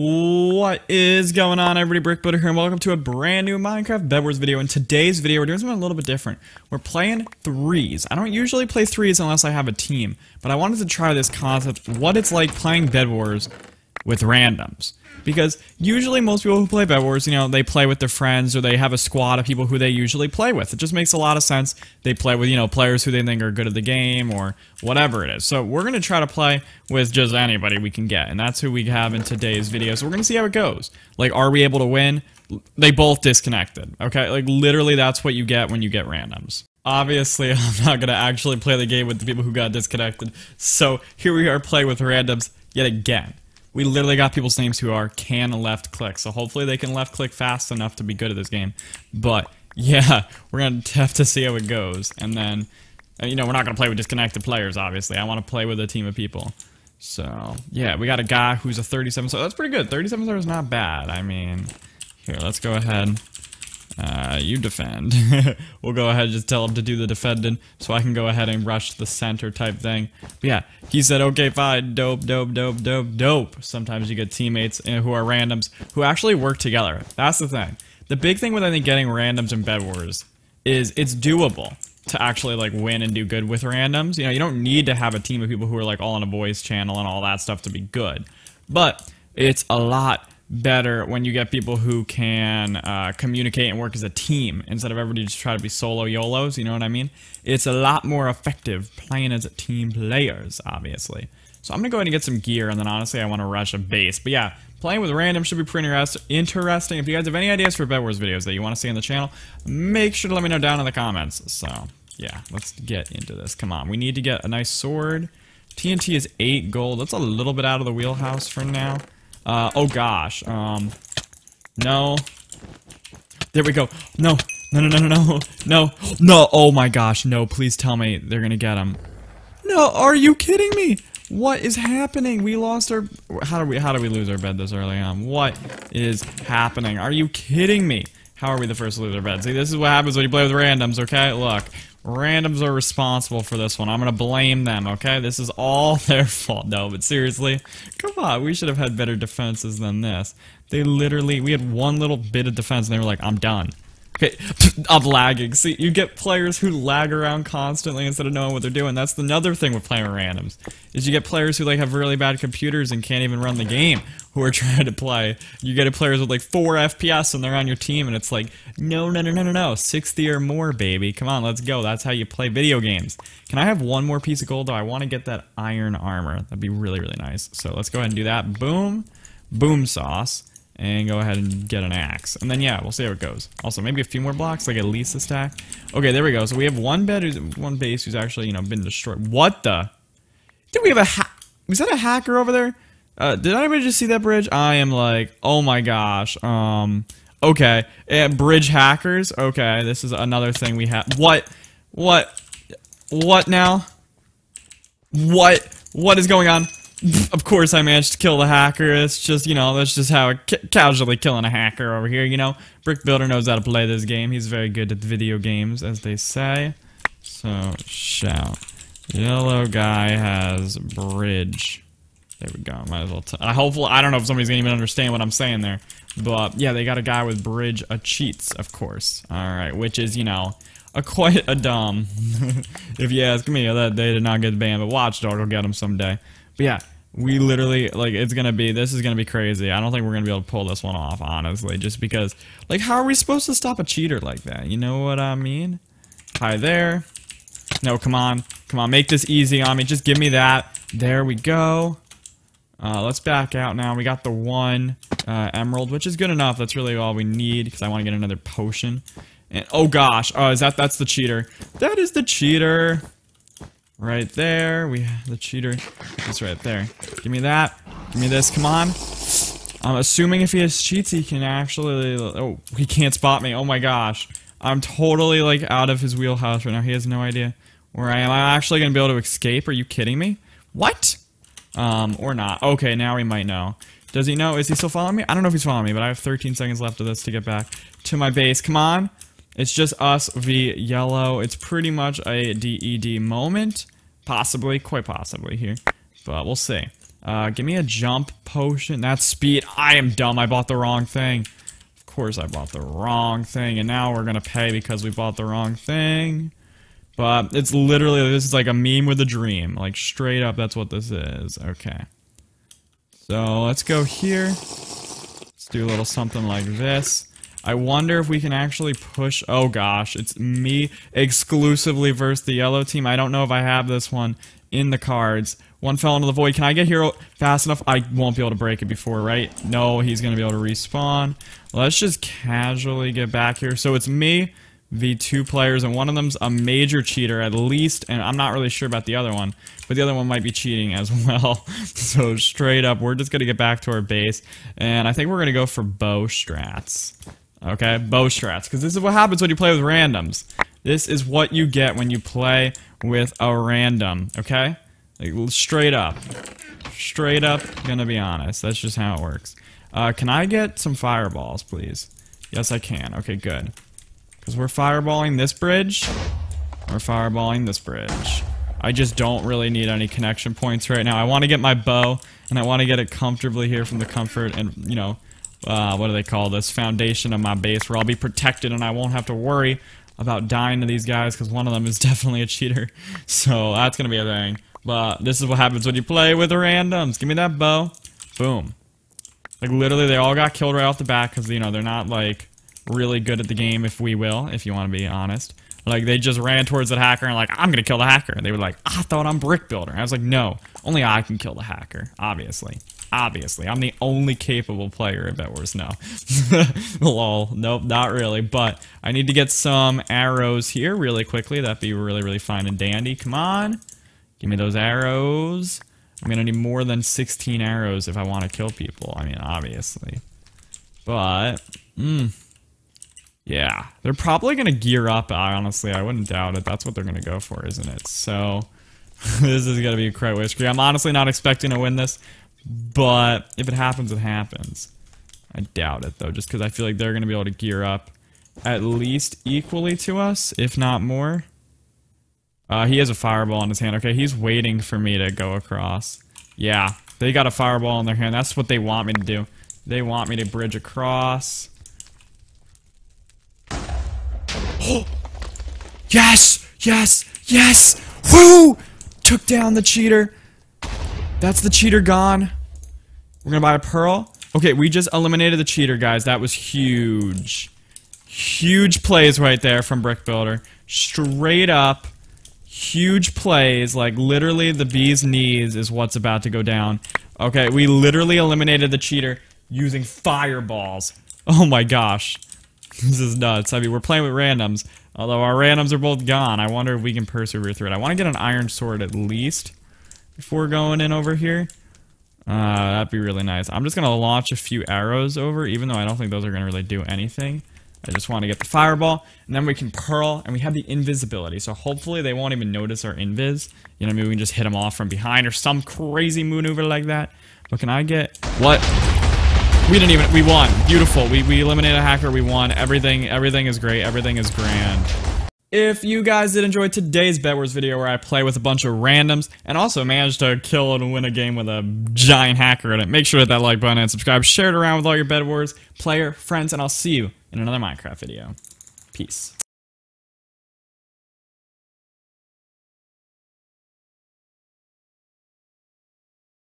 What is going on everybody, Brick Builder here and welcome to a brand new Minecraft Bed Wars video. In today's video, we're doing something a little bit different. We're playing threes. I don't usually play threes unless I have a team, but I wanted to try this concept, what it's like playing Bed Wars with randoms. Because usually most people who play Bed Wars, you know, they play with their friends or they have a squad of people who they usually play with. It just makes a lot of sense. They play with, you know, players who they think are good at the game or whatever it is. So we're going to try to play with just anybody we can get. And that's who we have in today's video. So we're going to see how it goes. Like, are we able to win? They both disconnected. Okay? Like, literally that's what you get when you get randoms. Obviously, I'm not going to actually play the game with the people who got disconnected. So here we are playing with randoms yet again we literally got people's names who are can left click. So hopefully they can left click fast enough to be good at this game. But yeah, we're to have to see how it goes. And then, uh, you know, we're not to play with disconnected players, obviously. I want to play with a team of people. So, yeah, we got a guy who's a 37 so that's pretty good. 37 star is not bad. I mean, here, let's go ahead uh, you defend. we'll go ahead and just tell him to do the defending so I can go ahead and rush the center type thing. But yeah, he said, okay, fine, dope, dope, dope, dope, dope. Sometimes you get teammates uh, who are randoms who actually work together. That's the thing. The big thing with, I think, getting randoms in Bed Wars is it's doable to actually like win and do good with randoms. You know, you don't need to have a team of people who are like all on a voice channel and all that stuff to be good. But it's a lot better when you get people who can uh, communicate and work as a team instead of everybody just try to be solo YOLOs, you know what I mean? It's a lot more effective playing as team players, obviously. So I'm going to go ahead and get some gear, and then honestly I want to rush a base. But yeah, playing with random should be pretty interesting. If you guys have any ideas for Bed Wars videos that you want to see on the channel, make sure to let me know down in the comments. So yeah, let's get into this. Come on, we need to get a nice sword. TNT is 8 gold. That's a little bit out of the wheelhouse for now. Uh, oh gosh. Um, no. There we go. No. No, no, no, no, no. No. No. Oh my gosh. No, please tell me they're gonna get him. No, are you kidding me? What is happening? We lost our... How do we, how do we lose our bed this early on? What is happening? Are you kidding me? How are we the first to lose our bed? See, this is what happens when you play with randoms, okay? Look, Randoms are responsible for this one. I'm gonna blame them, okay? This is all their fault. No, but seriously, come on, we should have had better defenses than this. They literally, we had one little bit of defense and they were like, I'm done. Okay, I'm lagging. See, you get players who lag around constantly instead of knowing what they're doing. That's another thing with playing with randoms. Is you get players who like have really bad computers and can't even run the game who are trying to play. You get players with like 4 FPS and they're on your team and it's like, no, no, no, no, no, no, 60 or more, baby. Come on, let's go. That's how you play video games. Can I have one more piece of gold though? I want to get that iron armor. That'd be really, really nice. So let's go ahead and do that. Boom. Boom sauce and go ahead and get an axe. And then, yeah, we'll see how it goes. Also, maybe a few more blocks, like at least a stack. Okay, there we go. So we have one bed, who's, one base who's actually, you know, been destroyed. What the? Did we have a ha- Was that a hacker over there? Uh, did anybody just see that bridge? I am like, oh my gosh. Um, okay. Uh, bridge hackers. Okay, this is another thing we have. What? What? What now? What? What is going on? Of course I managed to kill the hacker. It's just, you know, that's just how ca casually killing a hacker over here, you know. Brick Builder knows how to play this game. He's very good at video games, as they say. So, shout. Yellow guy has bridge. There we go. Might as well. I hopefully, I don't know if somebody's gonna even understand what I'm saying there, but yeah, they got a guy with bridge a cheats, of course. All right, which is you know, a quite a dumb. if you ask me, that they did not get banned, but Watchdog will get him someday. But yeah, we literally like it's gonna be this is gonna be crazy. I don't think we're gonna be able to pull this one off, honestly, just because like how are we supposed to stop a cheater like that? You know what I mean? Hi there. No, come on. Come on, make this easy on me. Just give me that. There we go. Uh, let's back out now. We got the one uh, emerald, which is good enough. That's really all we need because I want to get another potion. And oh gosh, oh is that that's the cheater? That is the cheater. Right there. We have the cheater is right there. Give me that. Give me this. Come on. I'm assuming if he has cheats, he can actually. Oh, he can't spot me. Oh my gosh. I'm totally like out of his wheelhouse right now. He has no idea where I am. I'm actually gonna be able to escape. Are you kidding me? What? Um, or not. Okay, now he might know. Does he know? Is he still following me? I don't know if he's following me, but I have 13 seconds left of this to get back to my base. Come on. It's just us v yellow. It's pretty much a DED moment. Possibly, quite possibly here. But we'll see. Uh, give me a jump potion. That's speed. I am dumb. I bought the wrong thing. Of course I bought the wrong thing. And now we're going to pay because we bought the wrong thing. But it's literally, this is like a meme with a dream. Like, straight up, that's what this is. Okay. So, let's go here. Let's do a little something like this. I wonder if we can actually push... Oh gosh, it's me exclusively versus the yellow team. I don't know if I have this one in the cards. One fell into the void. Can I get here fast enough? I won't be able to break it before, right? No, he's going to be able to respawn. Let's just casually get back here. So it's me v two players, and one of them's a major cheater at least, and I'm not really sure about the other one, but the other one might be cheating as well. so straight up, we're just going to get back to our base, and I think we're going to go for bow strats. Okay, bow strats, because this is what happens when you play with randoms. This is what you get when you play with a random, okay? Like, straight up. Straight up, gonna be honest. That's just how it works. Uh, can I get some fireballs, please? Yes, I can. Okay, good. Because we're fireballing this bridge. We're fireballing this bridge. I just don't really need any connection points right now. I want to get my bow, and I want to get it comfortably here from the comfort and, you know, uh, what do they call this? Foundation of my base where I'll be protected and I won't have to worry about dying to these guys because one of them is definitely a cheater. So that's going to be a thing. But this is what happens when you play with the randoms. Give me that bow. Boom. Like literally they all got killed right off the bat because, you know, they're not like really good at the game if we will, if you want to be honest. Like they just ran towards the hacker and like, I'm gonna kill the hacker. And they were like, I thought I'm brick builder. And I was like, no, only I can kill the hacker, obviously. Obviously, I'm the only capable player at Bedwars now. Lol, nope, not really. But I need to get some arrows here really quickly. That'd be really, really fine and dandy. Come on, give me those arrows. I'm gonna need more than 16 arrows if I want to kill people. I mean, obviously. But, hmm. Yeah, they're probably going to gear up, honestly. I wouldn't doubt it. That's what they're going to go for, isn't it? So, this is going to be quite whiskey. I'm honestly not expecting to win this, but if it happens, it happens. I doubt it, though, just because I feel like they're going to be able to gear up at least equally to us, if not more. Uh, he has a fireball in his hand. Okay, he's waiting for me to go across. Yeah, they got a fireball in their hand. That's what they want me to do. They want me to bridge across. yes! Yes! Yes! Woo! Took down the cheater. That's the cheater gone. We're gonna buy a pearl. Okay, we just eliminated the cheater, guys. That was huge. Huge plays right there from Brick Builder. Straight up. Huge plays. Like, literally, the bee's knees is what's about to go down. Okay, we literally eliminated the cheater using fireballs. Oh my gosh. This is nuts. I mean, we're playing with randoms. Although our randoms are both gone. I wonder if we can persevere through it. I want to get an iron sword at least before going in over here. Uh, that'd be really nice. I'm just to launch a few arrows over, even though I don't think those are to really do anything. I just want to get the fireball, and then we can pearl, and we have the invisibility, so hopefully they won't even notice our invis. You know, maybe we can just hit them off from behind or some crazy maneuver like that. But can I get... What? We didn't even... We won. Beautiful. We, we eliminated a hacker. We won. Everything, everything is great. Everything is grand. If you guys did enjoy today's Bedwars video where I play with a bunch of randoms and also managed to kill and win a game with a giant hacker in it, make sure to hit that like button and subscribe. Share it around with all your Bedwars, player, friends, and I'll see you in another Minecraft video. Peace.